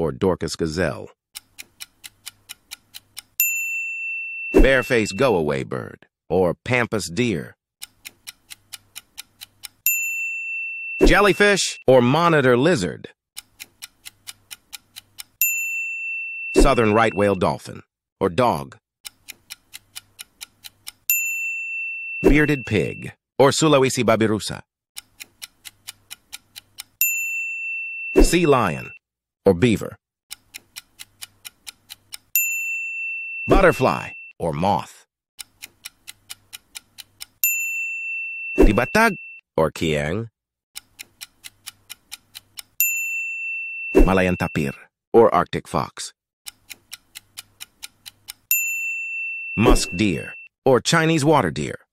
or Dorcas gazelle. Barefaced go-away bird or pampas deer. Jellyfish or monitor lizard. Southern right whale dolphin or dog. Bearded pig or Sulawesi babirusa. Sea lion or beaver. Butterfly or moth. Tibatag or kiang. Malayan tapir or Arctic fox. Musk deer or Chinese water deer.